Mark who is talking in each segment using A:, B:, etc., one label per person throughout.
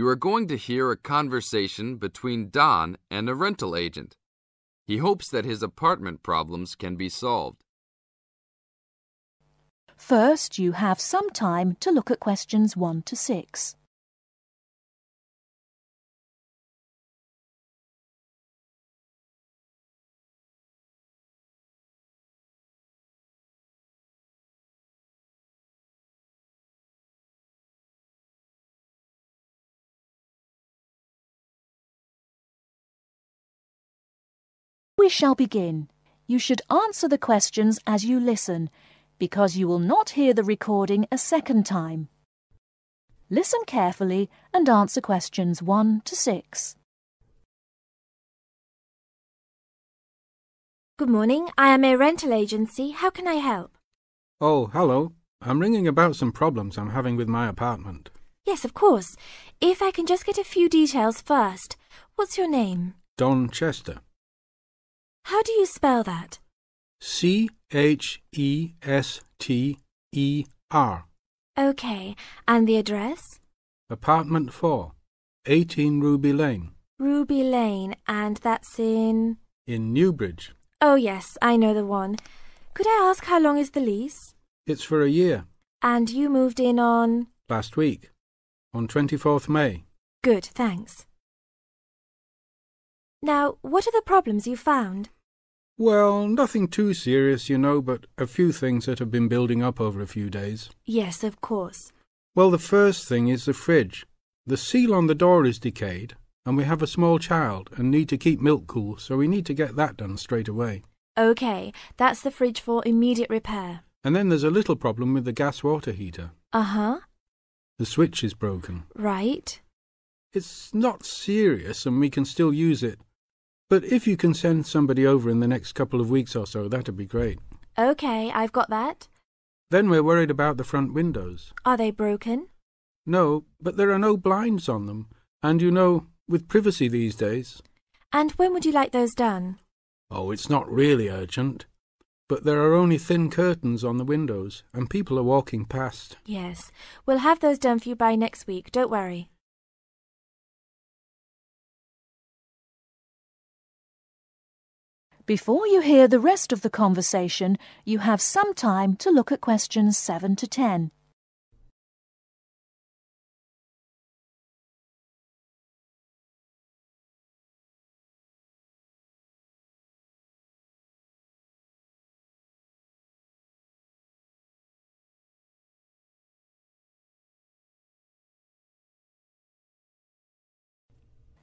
A: You are going to hear a conversation between Don and a rental agent. He hopes that his apartment problems can be solved.
B: First, you have some time to look at questions 1 to 6. We shall begin. You should answer the questions as you listen, because you will not hear the recording a second time. Listen carefully and answer questions 1 to 6.
C: Good morning. I am a rental agency. How can I help?
D: Oh, hello. I'm ringing about some problems I'm having with my apartment.
C: Yes, of course. If I can just get a few details first. What's your name?
D: Don Chester.
C: How do you spell that?
D: C H E S T E R.
C: Okay. And the address?
D: Apartment 4, 18 Ruby Lane,
C: Ruby Lane. And that's in.
D: in Newbridge.
C: Oh, yes, I know the one. Could I ask how long is the lease?
D: It's for a year,
C: And you moved in on.
D: last week, on 24th May.
C: Good, thanks. Now, what are the problems you found?
D: Well, nothing too serious, you know, but a few things that have been building up over a few days.
C: Yes, of course.
D: Well, the first thing is the fridge. The seal on the door is decayed, and we have a small child and need to keep milk cool, so we need to get that done straight away.
C: Okay, that's the fridge for immediate repair.
D: And then there's a little problem with the gas water heater.
C: Uh huh.
D: The switch is broken.
C: Right.
D: It's not serious and we can still use it. But if you can send somebody over in the next couple of weeks or so, that'd be great.
C: Okay, I've got that.
D: Then we're worried about the front windows.
C: Are they broken?
D: No, but there are no blinds on them. And you know, with privacy these days.
C: And when would you like those done?
D: Oh, it's not really urgent. But there are only thin curtains on the windows, and people are walking past.
C: Yes, we'll have those done for you by next week, don't worry.
B: Before you hear the rest of the conversation, you have some time to look at questions 7 to 10.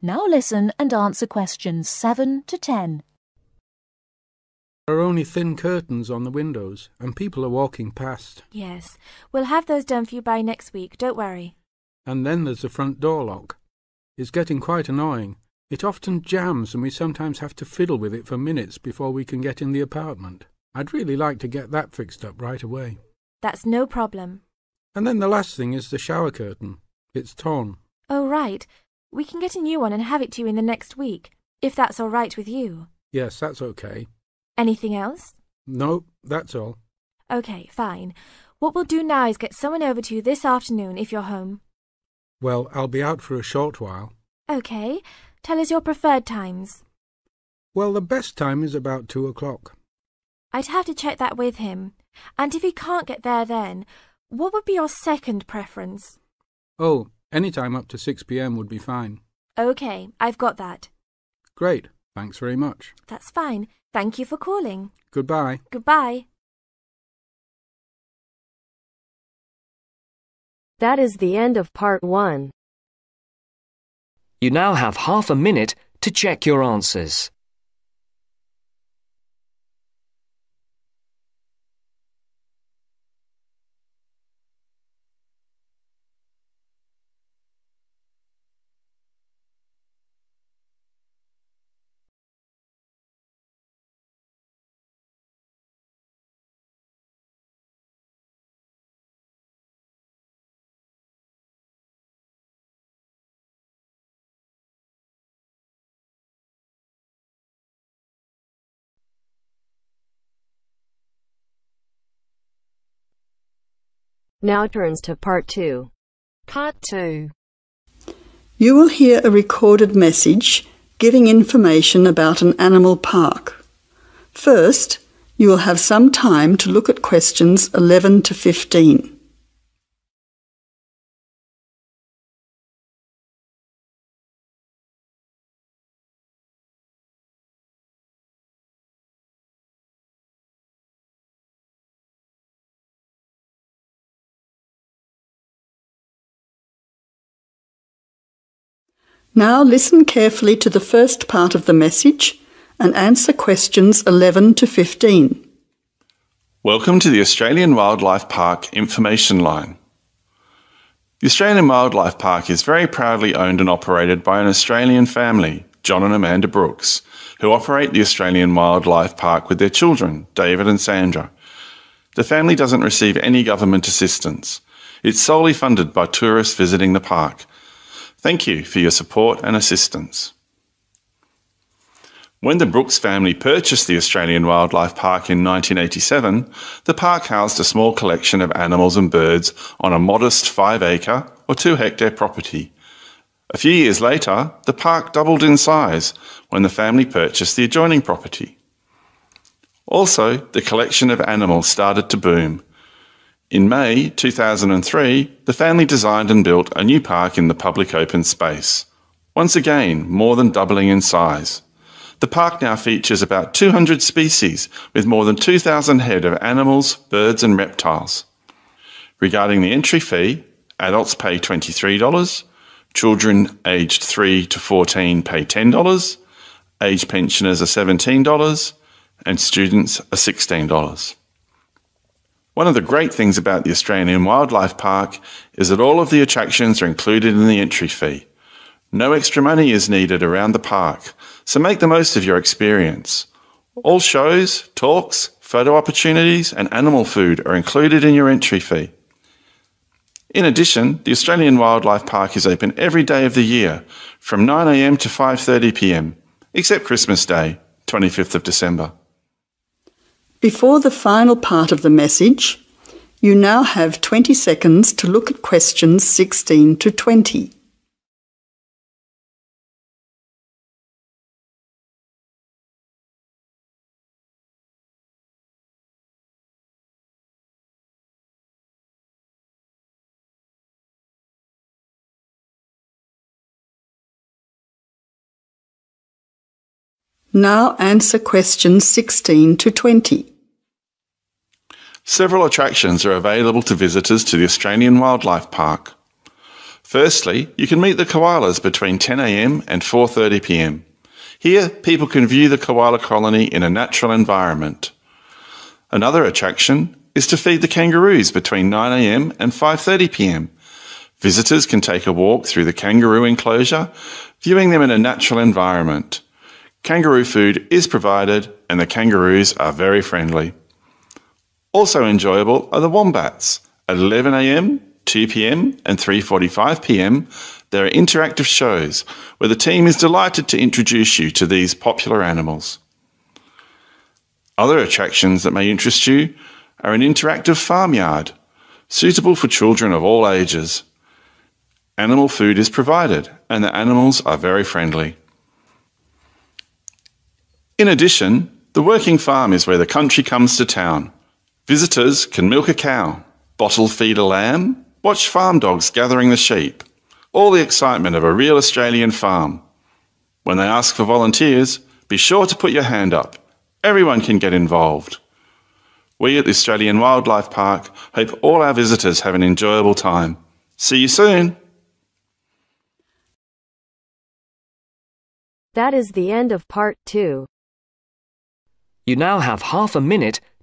B: Now listen and answer questions 7 to 10.
D: There are only thin curtains on the windows, and people are walking past.
C: Yes, we'll have those done for you by next week, don't worry.
D: And then there's the front door lock. It's getting quite annoying. It often jams, and we sometimes have to fiddle with it for minutes before we can get in the apartment. I'd really like to get that fixed up right away.
C: That's no problem.
D: And then the last thing is the shower curtain. It's torn.
C: Oh, right. We can get a new one and have it to you in the next week, if that's all right with you.
D: Yes, that's okay.
C: Anything else?
D: No, that's all.
C: Okay, fine. What we'll do now is get someone over to you this afternoon if you're home.
D: Well, I'll be out for a short while.
C: Okay. Tell us your preferred times.
D: Well, the best time is about two o'clock.
C: I'd have to check that with him. And if he can't get there then, what would be your second preference?
D: Oh, any time up to 6 p.m. would be fine.
C: Okay, I've got that.
D: Great. Thanks very much.
C: That's fine. Thank you for calling.
D: Goodbye.
C: Goodbye.
E: That is the end of part one.
F: You now have half a minute to check your answers.
E: Now turns to part two.
G: Part 2. You will hear a recorded message giving information about an animal park. First, you will have some time to look at questions 11 to 15. Now listen carefully to the first part of the message and answer questions 11 to 15.
H: Welcome to the Australian Wildlife Park Information Line. The Australian Wildlife Park is very proudly owned and operated by an Australian family, John and Amanda Brooks, who operate the Australian Wildlife Park with their children, David and Sandra. The family doesn't receive any government assistance. It's solely funded by tourists visiting the park Thank you for your support and assistance. When the Brooks family purchased the Australian Wildlife Park in 1987, the park housed a small collection of animals and birds on a modest 5 acre or 2 hectare property. A few years later, the park doubled in size when the family purchased the adjoining property. Also, the collection of animals started to boom, in May 2003, the family designed and built a new park in the public open space. Once again, more than doubling in size. The park now features about 200 species with more than 2,000 head of animals, birds, and reptiles. Regarding the entry fee, adults pay $23, children aged 3 to 14 pay $10, age pensioners are $17, and students are $16. One of the great things about the Australian Wildlife Park is that all of the attractions are included in the entry fee. No extra money is needed around the park, so make the most of your experience. All shows, talks, photo opportunities, and animal food are included in your entry fee. In addition, the Australian Wildlife Park is open every day of the year from 9am to 5.30pm, except Christmas Day, 25th of December.
G: Before the final part of the message, you now have 20 seconds to look at questions 16 to 20. Now answer questions 16 to 20.
H: Several attractions are available to visitors to the Australian Wildlife Park. Firstly, you can meet the koalas between 10am and 4.30pm. Here, people can view the koala colony in a natural environment. Another attraction is to feed the kangaroos between 9am and 5.30pm. Visitors can take a walk through the kangaroo enclosure, viewing them in a natural environment. Kangaroo food is provided and the kangaroos are very friendly. Also enjoyable are the wombats. At 11am, 2pm, and 3.45pm, there are interactive shows where the team is delighted to introduce you to these popular animals. Other attractions that may interest you are an interactive farmyard, suitable for children of all ages. Animal food is provided, and the animals are very friendly. In addition, the working farm is where the country comes to town. Visitors can milk a cow, bottle feed a lamb, watch farm dogs gathering the sheep. All the excitement of a real Australian farm. When they ask for volunteers, be sure to put your hand up. Everyone can get involved. We at the Australian Wildlife Park hope all our visitors have an enjoyable time. See you soon!
E: That is the end of part two.
F: You now have half a minute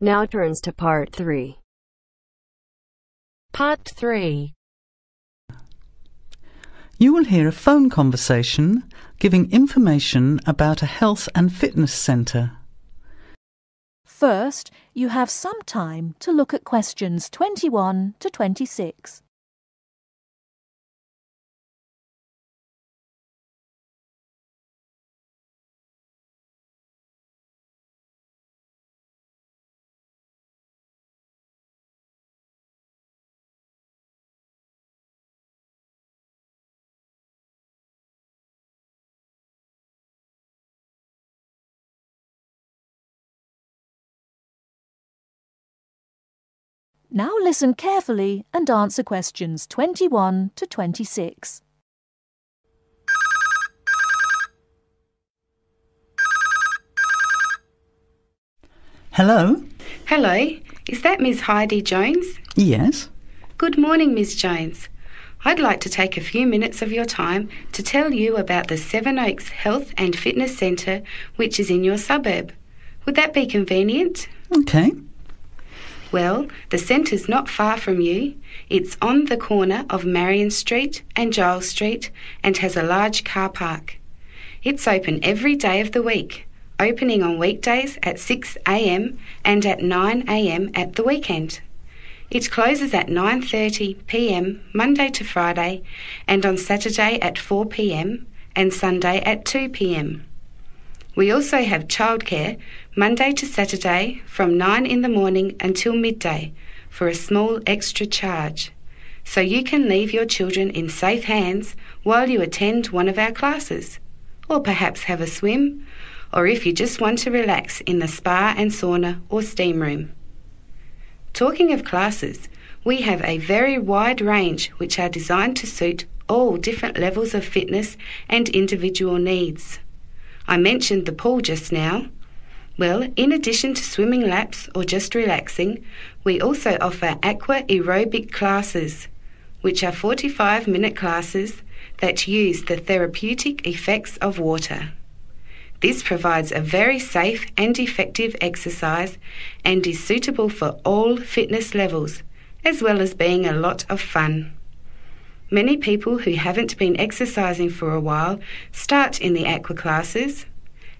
E: Now turns to part 3.
I: Part 3
J: You will hear a phone conversation giving information about a health and fitness centre.
B: First, you have some time to look at questions 21 to 26. Now listen carefully and answer questions 21 to 26.
J: Hello?
K: Hello, is that Miss Heidi Jones?
J: Yes?
K: Good morning, Miss Jones. I'd like to take a few minutes of your time to tell you about the Seven Oaks Health and Fitness Centre, which is in your suburb. Would that be convenient?
J: Okay.
K: Well, the centre's not far from you. It's on the corner of Marion Street and Giles Street and has a large car park. It's open every day of the week, opening on weekdays at 6am and at 9am at the weekend. It closes at 9:30 p.m. Monday to Friday and on Saturday at 4 p.m. and Sunday at 2 p.m. We also have childcare Monday to Saturday from 9 in the morning until midday for a small extra charge. So you can leave your children in safe hands while you attend one of our classes, or perhaps have a swim, or if you just want to relax in the spa and sauna or steam room. Talking of classes, we have a very wide range which are designed to suit all different levels of fitness and individual needs. I mentioned the pool just now. Well, in addition to swimming laps or just relaxing, we also offer aqua aerobic classes, which are 45 minute classes that use the therapeutic effects of water. This provides a very safe and effective exercise and is suitable for all fitness levels, as well as being a lot of fun. Many people who haven't been exercising for a while start in the aqua classes,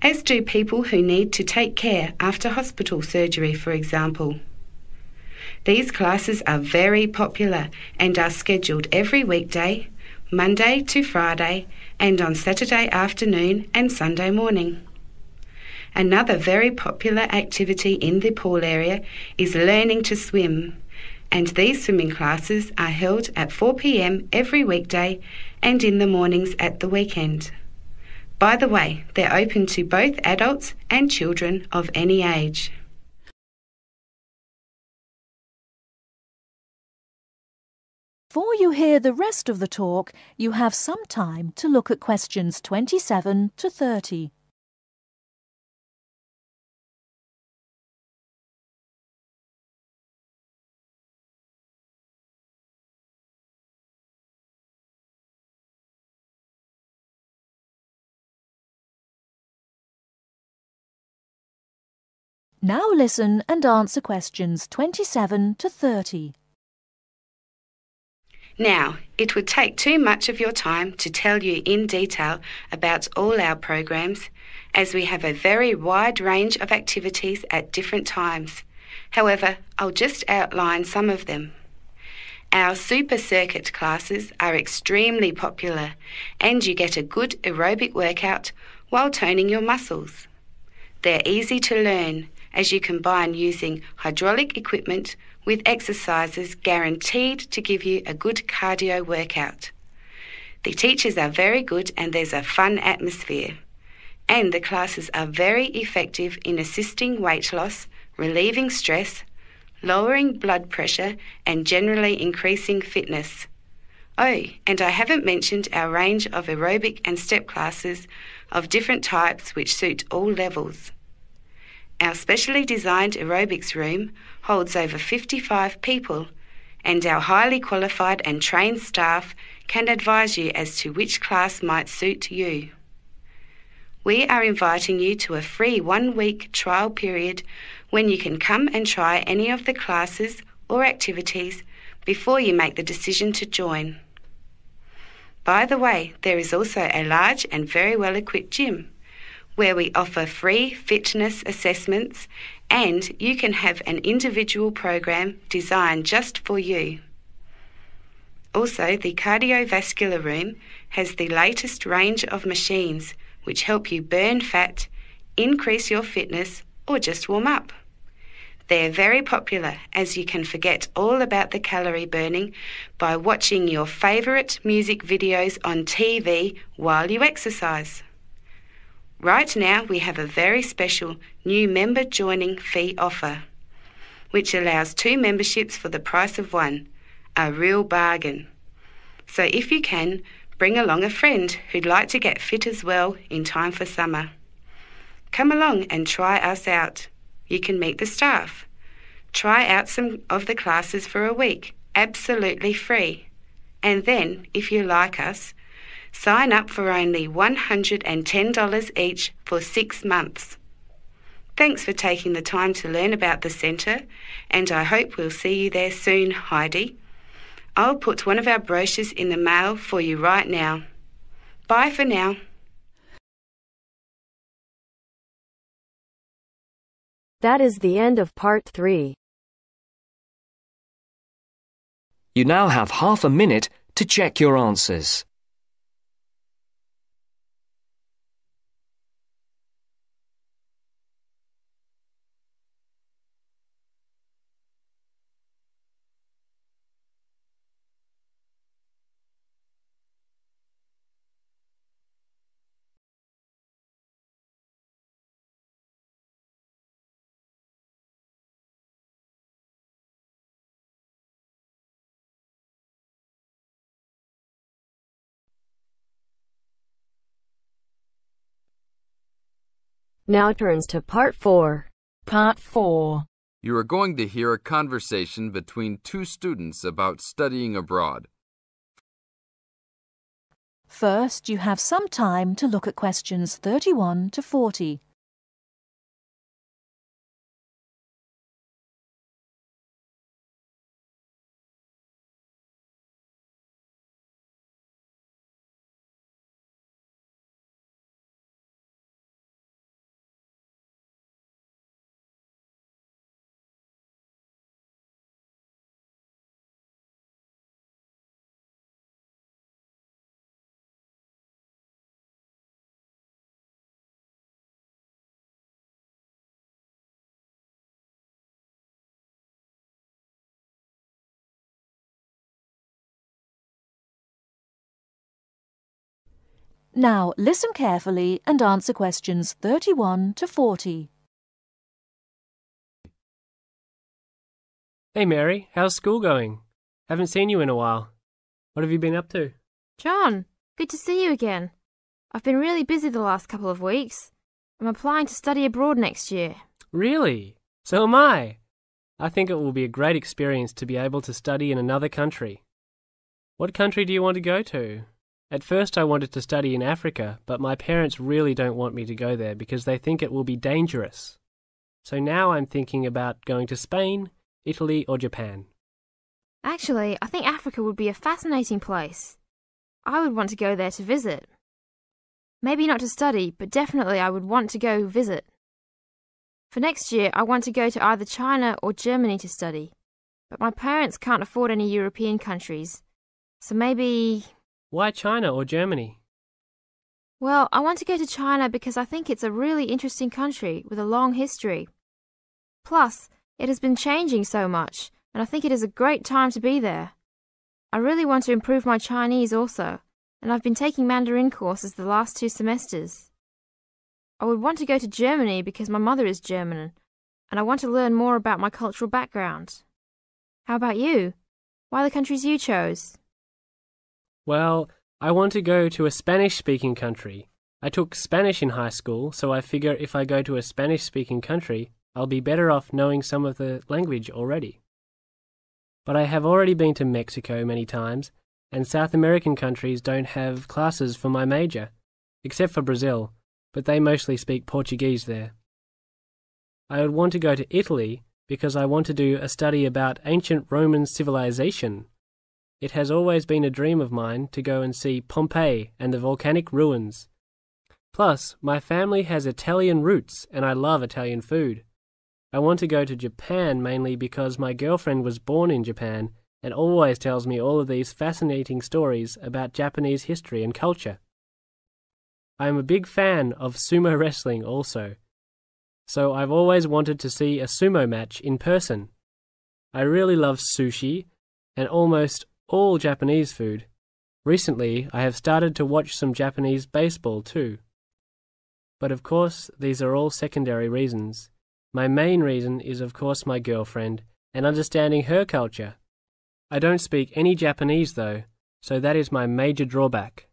K: as do people who need to take care after hospital surgery, for example. These classes are very popular and are scheduled every weekday, Monday to Friday, and on Saturday afternoon and Sunday morning. Another very popular activity in the pool area is learning to swim, and these swimming classes are held at 4 pm every weekday and in the mornings at the weekend. By the way, they're open to both adults and children of any age.
B: Before you hear the rest of the talk, you have some time to look at questions 27 to 30. Now listen and answer questions 27 to 30.
K: Now, it would take too much of your time to tell you in detail about all our programs, as we have a very wide range of activities at different times. However, I'll just outline some of them. Our super circuit classes are extremely popular, and you get a good aerobic workout while toning your muscles. They're easy to learn as you combine using hydraulic equipment with exercises guaranteed to give you a good cardio workout. The teachers are very good and there's a fun atmosphere. And the classes are very effective in assisting weight loss, relieving stress, lowering blood pressure, and generally increasing fitness. Oh, and I haven't mentioned our range of aerobic and step classes of different types which suit all levels. Our specially designed aerobics room holds over 55 people, and our highly qualified and trained staff can advise you as to which class might suit you. We are inviting you to a free one week trial period when you can come and try any of the classes or activities before you make the decision to join. By the way, there is also a large and very well equipped gym where we offer free fitness assessments and you can have an individual program designed just for you. Also, the cardiovascular room has the latest range of machines which help you burn fat, increase your fitness, or just warm up. They're very popular as you can forget all about the calorie burning by watching your favourite music videos on TV while you exercise. Right now, we have a very special new member joining fee offer, which allows two memberships for the price of one, a real bargain. So, if you can, bring along a friend who'd like to get fit as well in time for summer. Come along and try us out. You can meet the staff. Try out some of the classes for a week, absolutely free. And then, if you like us, Sign up for only $110 each for six months. Thanks for taking the time to learn about the centre, and I hope we'll see you there soon, Heidi. I'll put one of our brochures in the mail for you right now. Bye for now.
E: That is the end of part three.
F: You now have half a minute to check your answers.
E: Now turns to part four.
B: Part 4.
A: You are going to hear a conversation between two students about studying abroad.
B: First, you have some time to look at questions 31 to 40. Now, listen carefully and answer questions 31 to 40.
I: Hey Mary, how's school going? Haven't seen you in a while. What have you been up to?
C: John, good to see you again. I've been really busy the last couple of weeks. I'm applying to study abroad next year.
I: Really? So am I. I think it will be a great experience to be able to study in another country. What country do you want to go to? At first, I wanted to study in Africa, but my parents really don't want me to go there because they think it will be dangerous. So now I'm thinking about going to Spain, Italy, or Japan.
C: Actually, I think Africa would be a fascinating place. I would want to go there to visit. Maybe not to study, but definitely I would want to go visit. For next year, I want to go to either China or Germany to study. But my parents can't afford any European countries. So maybe.
I: Why China or Germany?
C: Well, I want to go to China because I think it's a really interesting country with a long history. Plus, it has been changing so much, and I think it is a great time to be there. I really want to improve my Chinese also, and I've been taking Mandarin courses the last two semesters. I would want to go to Germany because my mother is German, and I want to learn more about my cultural background. How about you? Why the countries you chose?
I: Well, I want to go to a Spanish speaking country. I took Spanish in high school, so I figure if I go to a Spanish speaking country, I'll be better off knowing some of the language already. But I have already been to Mexico many times, and South American countries don't have classes for my major, except for Brazil, but they mostly speak Portuguese there. I would want to go to Italy because I want to do a study about ancient Roman civilization. It has always been a dream of mine to go and see Pompeii and the volcanic ruins. Plus, my family has Italian roots and I love Italian food. I want to go to Japan mainly because my girlfriend was born in Japan and always tells me all of these fascinating stories about Japanese history and culture. I am a big fan of sumo wrestling also, so I've always wanted to see a sumo match in person. I really love sushi and almost all Japanese food. Recently, I have started to watch some Japanese baseball too. But of course, these are all secondary reasons. My main reason is, of course, my girlfriend and understanding her culture. I don't speak any Japanese though, so that is my major drawback.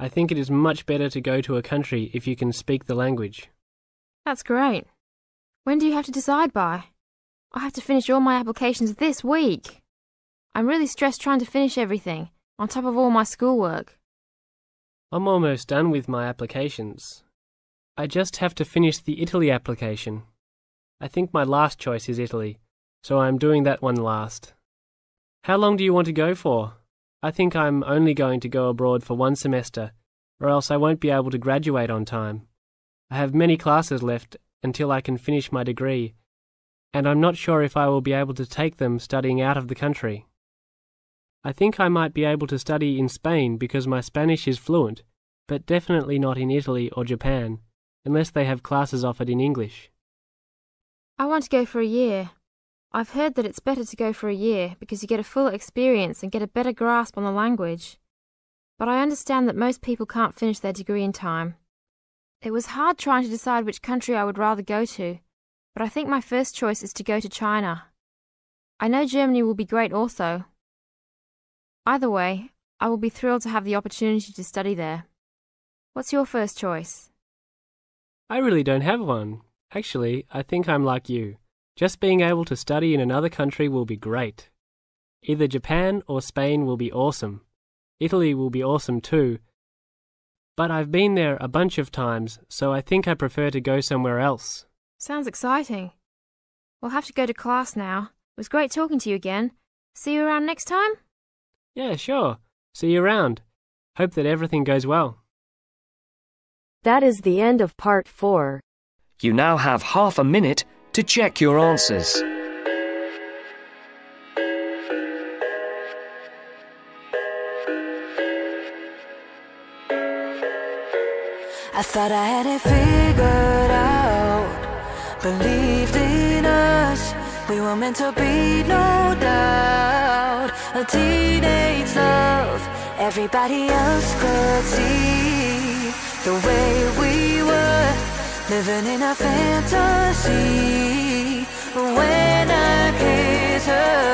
I: I think it is much better to go to a country if you can speak the language.
C: That's great. When do you have to decide by? I have to finish all my applications this week. I'm really stressed trying to finish everything, on top of all my schoolwork.
I: I'm almost done with my applications. I just have to finish the Italy application. I think my last choice is Italy, so I'm doing that one last. How long do you want to go for? I think I'm only going to go abroad for one semester, or else I won't be able to graduate on time. I have many classes left until I can finish my degree, and I'm not sure if I will be able to take them studying out of the country. I think I might be able to study in Spain because my Spanish is fluent, but definitely not in Italy or Japan, unless they have classes offered in English.
C: I want to go for a year. I've heard that it's better to go for a year because you get a full experience and get a better grasp on the language. But I understand that most people can't finish their degree in time. It was hard trying to decide which country I would rather go to, but I think my first choice is to go to China. I know Germany will be great also. Either way, I will be thrilled to have the opportunity to study there. What's your first choice?
I: I really don't have one. Actually, I think I'm like you. Just being able to study in another country will be great. Either Japan or Spain will be awesome. Italy will be awesome too. But I've been there a bunch of times, so I think I prefer to go somewhere else.
C: Sounds exciting. We'll have to go to class now. It was great talking to you again. See you around next time?
I: Yeah, sure. See you around. Hope that everything goes well.
E: That is the end of part 4.
F: You now have half a minute to check your answers.
L: I thought I had it figured out. Believed in us, we were meant to be, no doubt. A teenage love, everybody else could see the way we were living in a fantasy. When I kiss her.